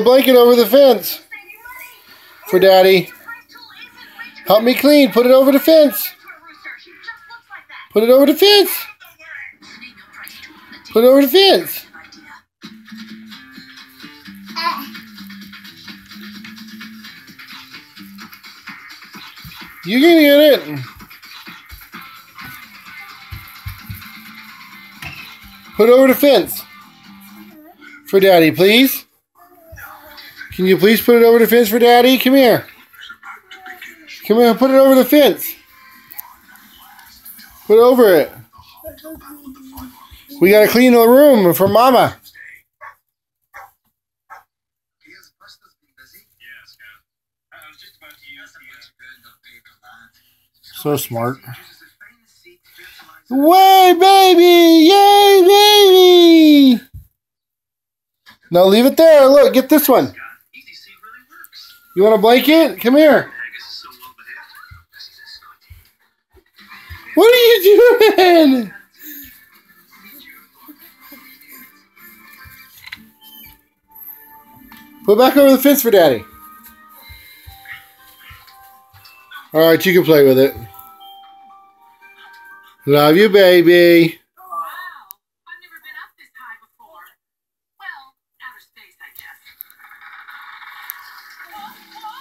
the blanket over the fence for Daddy. Help me clean. Put it over the fence. Put it over the fence. Put it over the fence. You can get it. Put it over the fence. For Daddy, please. Can you please put it over the fence for Daddy? Come here. Come here, put it over the fence. Put it over it. We gotta clean the room for Mama. So smart. Way, baby! Yay, baby! Now leave it there. Look, get this one. You want a blanket? Come here. What are you doing? Put back over the fence for Daddy. All right, you can play with it. Love you, baby. Oh.